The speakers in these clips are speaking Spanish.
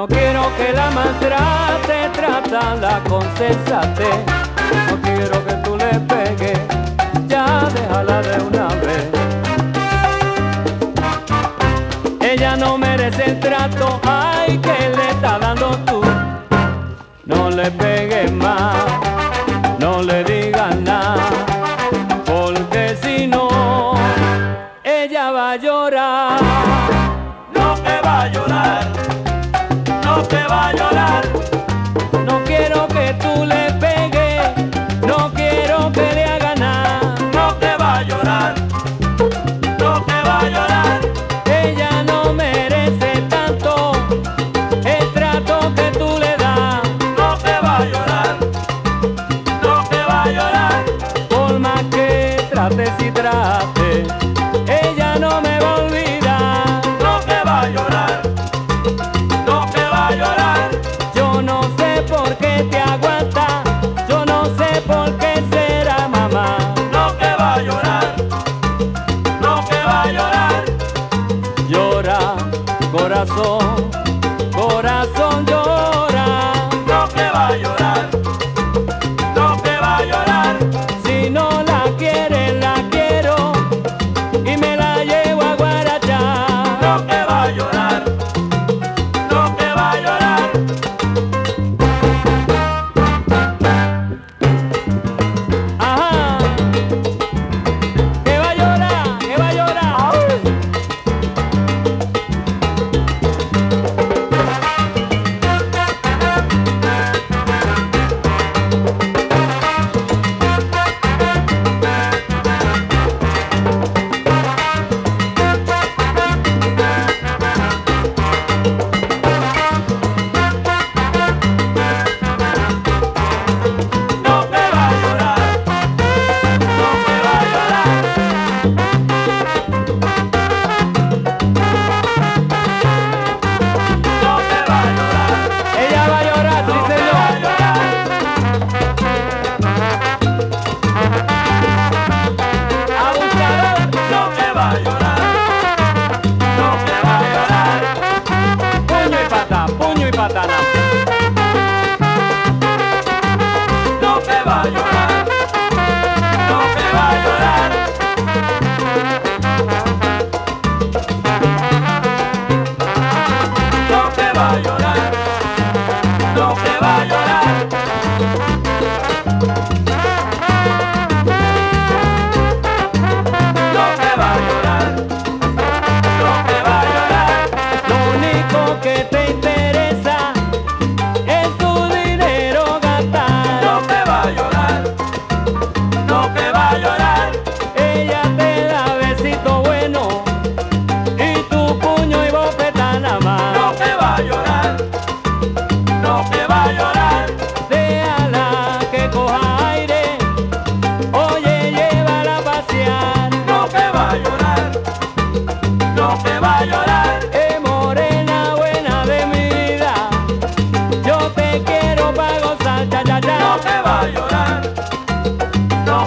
No quiero que la maltrate, trátala con sensatez. No quiero que ella no merece el trato, ay, que le está dando tú. No le pegues más, no le digas nada, porque si no, ella va a llorar. No te va a llorar, no te va a llorar. hidrate, ella no me va a olvidar. No me va a llorar, no me va a llorar. Yo no sé por qué te aguanta, yo no sé por qué será mamá. No me va a llorar, no me va a llorar. Llora, corazón, corazón, llora.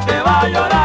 que va a llorar.